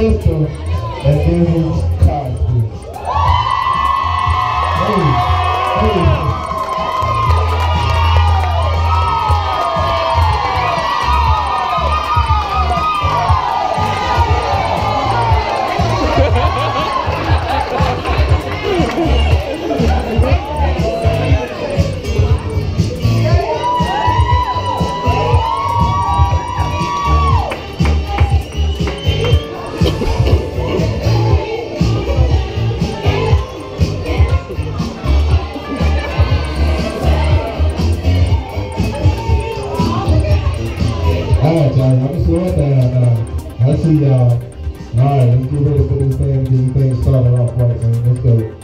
Mr. and Mrs. Cosby. Hey, hey. see y'all. All right, let's get ready for this thing, get this thing started off right, man. Let's go.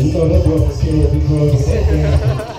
you don't know what to say because.